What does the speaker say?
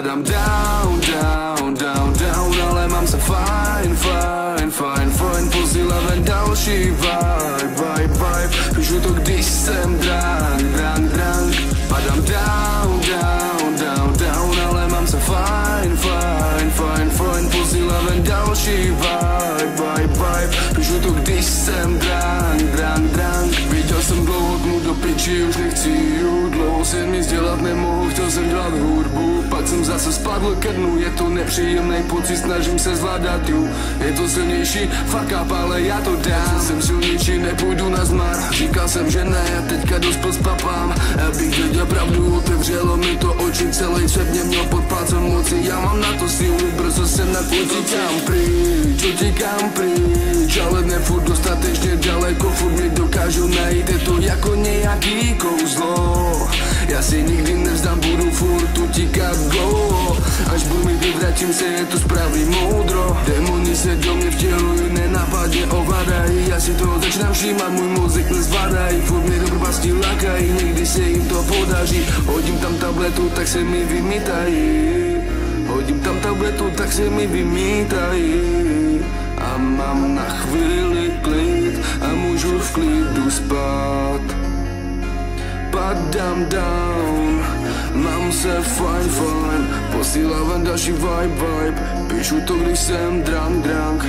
Padám down, down, down, down, ale mám se fajn, fajn, fajn, fajn, posílá ven další vibe, vibe, vibe, píšu to, když jsem drunk, drunk, drunk. Padám down, down, down, down, ale mám se fajn, fajn, fajn, fajn, posílá ven další vibe, vibe, vibe, píšu to, když jsem drunk, drunk, drunk. Viděl jsem dlouho tmu do piči, už nechci jít, dlouho jsem nic dělat nemohl, chtěl jsem dělat hudbu, pak jsem zase spadl ke dnu, je to nepříjemný pocit, snažím se zvládat ju, je to silnější, fuck up, ale já to dám, jsem silnější, nepůjdu na zmar, říkal jsem, že ne, teďka dospěl s papám, abych věděl pravdu, otevřelo mi to oči, celý svět mě měl pod palcem moci, já mám na to sílu, brzo jsem na utíkám pryč, utíkám pryč, ale ne furt dostatečně daleko, furt mě dokážu najít, je to jako nějaký kouzlo, já si nikdy budu dlouho, až budu mi vyvrátím se, je to správný moudro, démoni se do mě vtělují, nenápadně ovládají, já si toho začínám všímat, můj mozek nezvládají, furt mě do propasti lakají, někdy se jim to podaří, hodím tam tabletu, tak se mi vymítají, hodím tam tabletu, tak se mi vymítají, a mám na chvíli klid a můžu v klidu spát. Padám down, mám se fajn, fajn, posílám další vibe, vibe, píšu to, když jsem drunk, drunk.